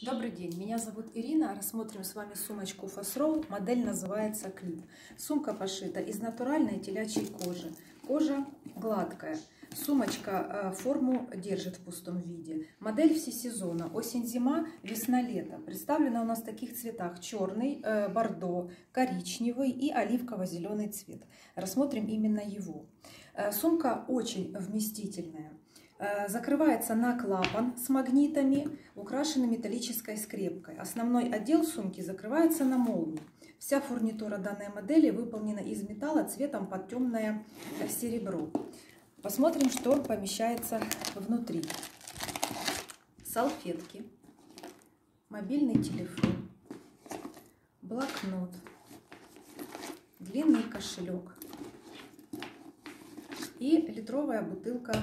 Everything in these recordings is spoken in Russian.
Добрый день, меня зовут Ирина. Рассмотрим с вами сумочку Фасроу. Модель называется Клип. Сумка пошита из натуральной телячьей кожи. Кожа гладкая. Сумочка э, форму держит в пустом виде. Модель всесезона. Осень-зима, весна-лето. Представлена у нас в таких цветах. Черный, э, бордо, коричневый и оливково-зеленый цвет. Рассмотрим именно его. Э, сумка очень вместительная. Закрывается на клапан с магнитами, украшенный металлической скрепкой. Основной отдел сумки закрывается на молнию. Вся фурнитура данной модели выполнена из металла цветом под темное серебро. Посмотрим, что помещается внутри. Салфетки, мобильный телефон, блокнот, длинный кошелек и литровая бутылка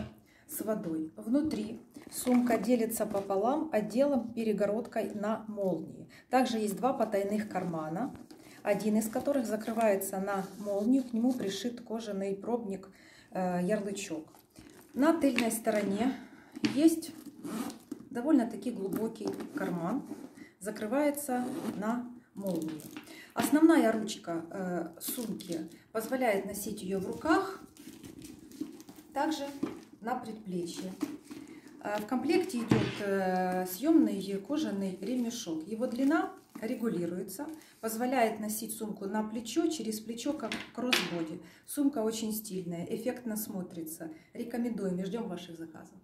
с водой. Внутри сумка делится пополам отделом перегородкой на молнии. Также есть два потайных кармана, один из которых закрывается на молнию, к нему пришит кожаный пробник Э, ярлычок. На тыльной стороне есть довольно-таки глубокий карман, закрывается на молнию. Основная ручка э, сумки позволяет носить ее в руках, также на предплечье. Э, в комплекте идет съемный кожаный ремешок. Его длина регулируется, позволяет носить сумку на плечо, через плечо, как кроссбоди. Сумка очень стильная, эффектно смотрится. Рекомендуем и ждем ваших заказов.